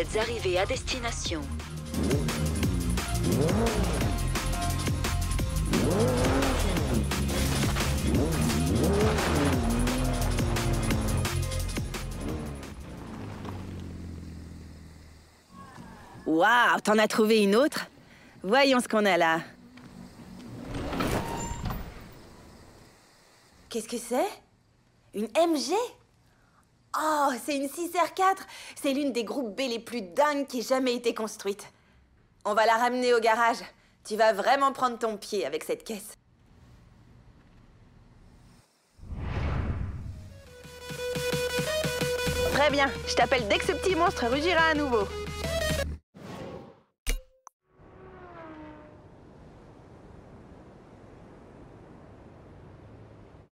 êtes arrivé à destination. Waouh, t'en as trouvé une autre? Voyons ce qu'on a là. Qu'est-ce que c'est? Une MG Oh, c'est une 6R4 C'est l'une des groupes B les plus dingues qui ait jamais été construite. On va la ramener au garage. Tu vas vraiment prendre ton pied avec cette caisse. Très bien, je t'appelle dès que ce petit monstre rugira à nouveau.